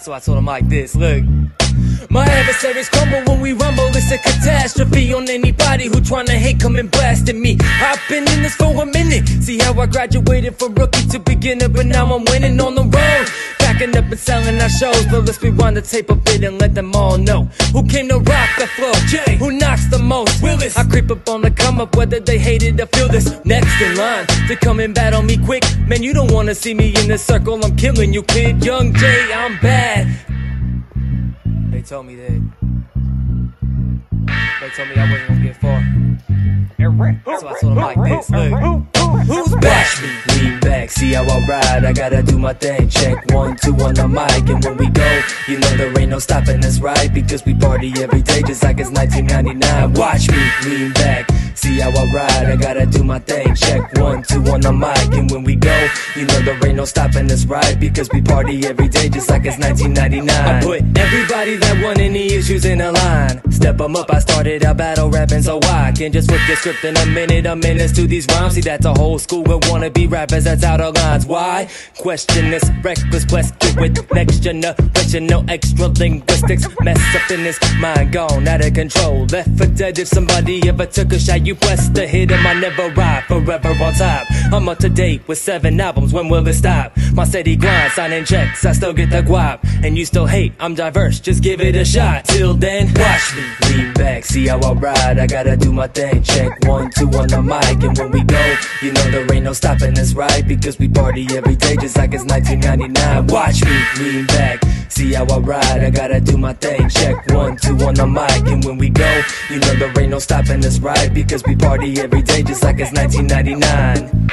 So I told them like this, look. My adversaries crumble when we rumble, it's a catastrophe on anybody who tryna hate coming blasting me. I've been in this for a minute, see how I graduated from rookie to beginner, but now I'm winning on the road. Backing up and selling our shows, but let's rewind the tape a bit and let them all know who came to rock the flow, Jay, who knocks the most. Willis, I creep up on the come up whether they hate it or feel this. Next in line to come and battle me quick, man, you don't wanna see me in this circle, I'm killing you, kid. Young Jay, I'm bad. They told me that. They told me I wasn't gonna get far. So I told them like this, look. Who's back? Watch me lean back, see how I ride. I gotta do my thing. Check one, two on the mic, and when we go, you know there ain't no stopping us, right? Because we party every day, just like it's 1999. Watch me lean back, see how I ride. I gotta do my thing. Check one, two on the mic, and when we go, you know there ain't no stopping this ride Because we party every day, just like it's 1999. I put everybody that won any issues in a line. Step them up, I started out battle rapping, so I can just flip the script in a minute. A minute to these rhymes, see that's a whole school of wannabe rappers that's out of lines. Why? Question this reckless question with next generation, no extra linguistics. Mess up in this mind, gone out of control. Left for dead if somebody ever took a shot. You pressed the hit him, I never ride forever on top. I'm up to date with seven albums, when will it stop? My steady grind, signing checks, I still get the guap. And you still hate, I'm diverse, just give it a shot. Till then, watch me lean back, see how I ride. I gotta do my thing. Check one, two on the mic, and when we go, you know there ain't no stopping us, right? Because we party every day, just like it's 1999. Watch me lean back, see how I ride. I gotta do my thing. Check one, two on the mic, and when we go, you know there ain't no stopping us, right? Because we party every day, just like it's 1999.